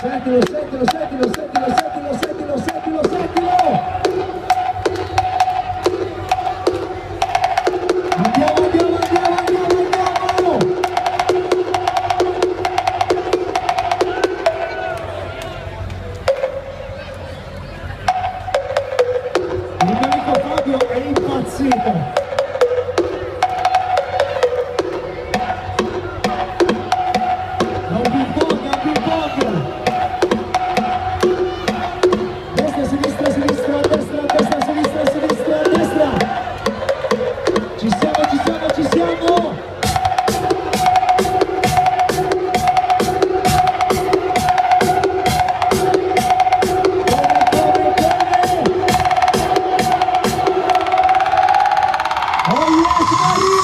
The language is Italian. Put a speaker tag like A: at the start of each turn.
A: Sentilo, sentilo, sentilo, sentilo, sentilo, sentilo, sentilo, sentilo! Andiamo, andiamo, andiamo, andiamo, andiamo! Il mio amico Fabio è impazzito! É isso, Maria!